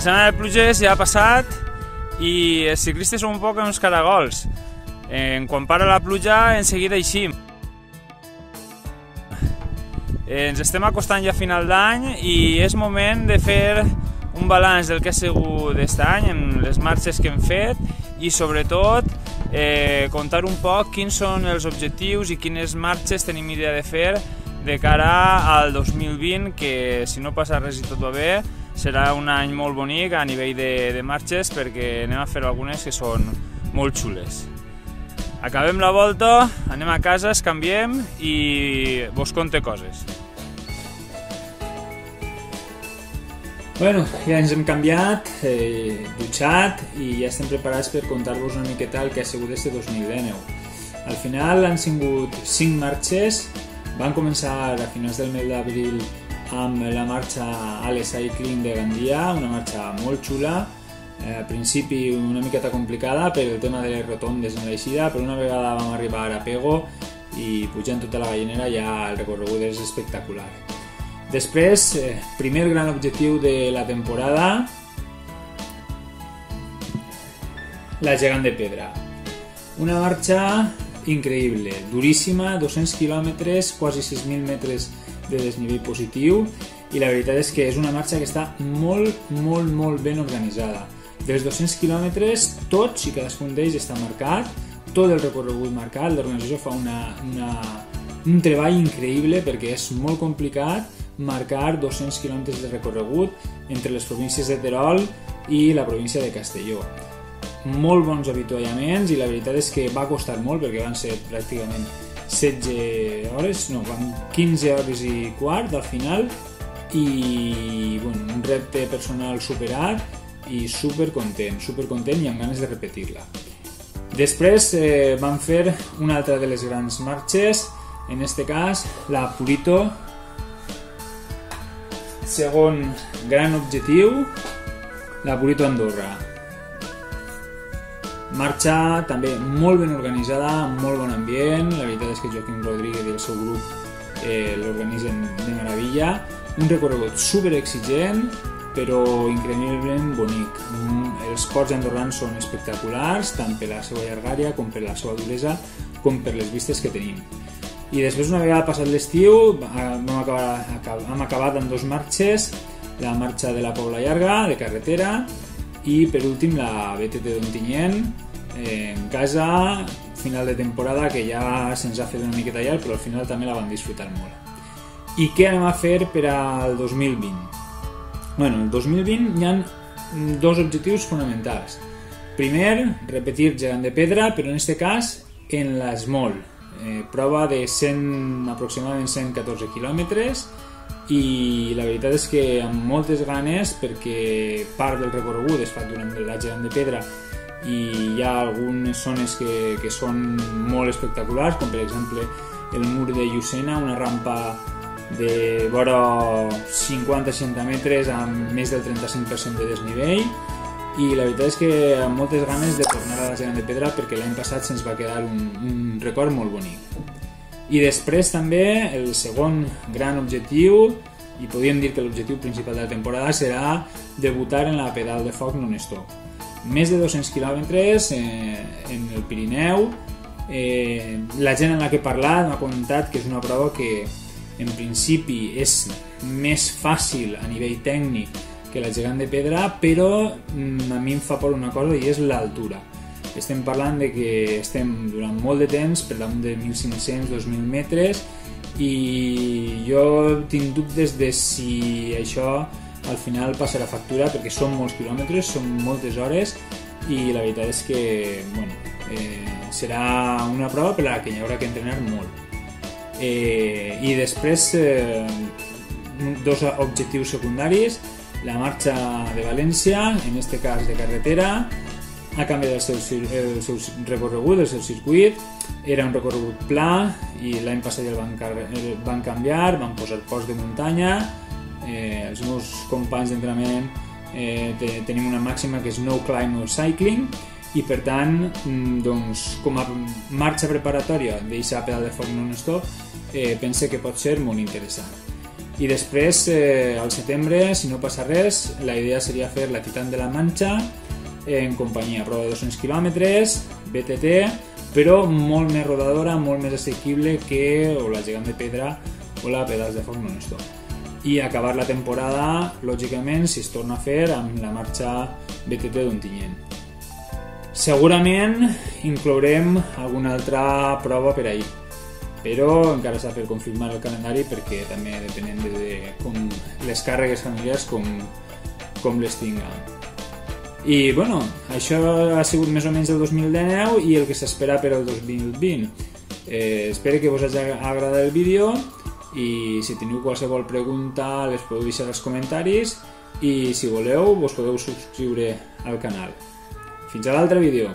setmana de pluges ja ha passat i els ciclistes són un poc uns caragols. En quan para la pluja, en seguida eixim. Ens estem acostant ja a final d'any i és moment de fer un balanç del que ha sigut aquest any, amb les marxes que hem fet i sobretot eh, contar un poc quins són els objectius i quines marxes tenim idea de fer de cara al 2020 que si no passa res i tot va bé serà un any molt bonic a nivell de, de marxes perquè anem a fer algunes que són molt xules. Acabem la volta, anem a casa, es canviem i vos conte coses. Bueno, ja ens hem canviat, eh, dutxat i ja estem preparats per contar-vos una miqueta el que ha sigut este 2019. Al final han sigut 5 marxes, van començar a finals del mes d'abril amb la marxa Ale Cycling de Gandia, una marxa molt xula, eh, al principi una miqueta complicada per el tema de les rotondes en l'eixida, però una vegada vam arribar a Pego i pujant tota la gallinera ja el recorregut és espectacular. Després, eh, primer gran objectiu de la temporada, la gegant de pedra. Una marxa increïble, duríssima, 200 quilòmetres, quasi 6.000 metres de desnivell positiu i la veritat és que és una marxa que està molt, molt, molt ben organitzada. Dels 200 quilòmetres, tots i cadascun d'ells està marcat, tot el recorregut marcat, l'organització fa una, una, un treball increïble perquè és molt complicat marcar 200 quilòmetres de recorregut entre les províncies de Terol i la província de Castelló. Molt bons avituallaments i la veritat és que va costar molt perquè van ser pràcticament 16 hores, no, van 15 hores i quart al final i bueno, un repte personal superat i super content, super content i amb ganes de repetir-la. Després eh, vam fer una altra de les grans marxes, en este cas la Purito, segon gran objectiu, la Purito Andorra. Marxa també molt ben organitzada, molt bon ambient, la veritat és que Joaquim Rodríguez i el seu grup eh, l'organitzen de meravella, un recorregut super exigent, però increïblement bonic. Mm, els ports andorrans són espectaculars, tant per la seva llargària com per la seva duresa, com per les vistes que tenim. I després, una vegada passat l'estiu, vam acabar, hem acabat amb dos marxes, la marxa de la Pobla Llarga, de carretera, i per últim la BTT d'Ontinyent, eh, en casa, final de temporada que ja se'ns ha fet una miqueta llarg, però al final també la van disfrutar molt. I què anem a fer per al 2020? Bueno, el 2020 hi ha dos objectius fonamentals. Primer, repetir gegant de pedra, però en aquest cas en la. Eh, prova de 100, aproximadament 114 quilòmetres i la veritat és que amb moltes ganes perquè part del recorregut es fa la gegant de pedra i hi ha algunes zones que, que són molt espectaculars com per exemple el mur de Llucena, una rampa de vora 50-60 metres amb més del 35% de desnivell i la veritat és que amb moltes ganes de tornar a la gegant de pedra perquè l'any passat se'ns va quedar un, un record molt bonic. I després també el segon gran objectiu i podríem dir que l'objectiu principal de la temporada serà debutar en la pedal de foc non-stop. Més de 200 quilòmetres eh, en el Pirineu. Eh, la gent amb la que he parlat m'ha comentat que és una prova que en principi és més fàcil a nivell tècnic que la gegant de pedra, però mm, a mi em fa por una cosa i és l'altura. Estem parlant de que estem durant molt de temps per damunt de 1.500-2.000 metres i jo tinc dubtes de si això al final passarà factura perquè són molts quilòmetres, són moltes hores i la veritat és que bueno, eh, serà una prova per la que hi haurà que entrenar molt. Eh, i després eh, dos objectius secundaris la marxa de València en este cas de carretera ha canviat el seu, el seu recorregut, el seu circuit era un recorregut pla i l'any passat el van, el van canviar van posar ports de muntanya eh, els meus companys d'entrenament eh, tenim una màxima que és no climb no cycling i per tant mm, doncs, com a marxa preparatòria d'aquesta pedal de foc non-stop eh, pense que pot ser molt interessant. i després eh, al setembre si no passa res la idea seria fer la Titan de la Manxa en companyia, prova de 200 km BTT però molt més rodadora, molt més assequible que o la gegant de pedra o la pedals de foc non-stop i acabar la temporada, lògicament, si es torna a fer amb la marxa BTT d'Ontinyent. Segurament inclourem alguna altra prova per ahir, però encara s'ha per confirmar el calendari perquè també depenent de, com les càrregues familiars com, com les tinguem. I bueno, això ha sigut més o menys el 2019 i el que s'espera per al 2020. Eh, espero que vos hagi agradat el vídeo i si teniu qualsevol pregunta les podeu deixar als comentaris i si voleu vos podeu subscriure al canal. Fins a l'altre vídeo.